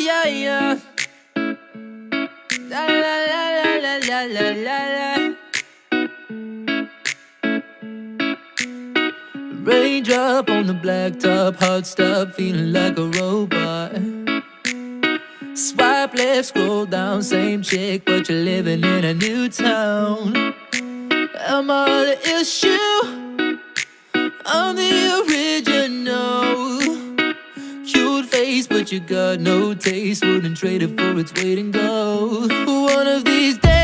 yeah, yeah. La la la la la la la la. Raindrop on the blacktop, heart stop, feeling like a robot. Swipe left, scroll down, same chick, but you're living in a new town. Am I the issue? I'm the But you got no taste. Wouldn't trade it for its weight in gold. One of these days.